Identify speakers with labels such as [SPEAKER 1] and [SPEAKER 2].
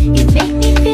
[SPEAKER 1] You make me feel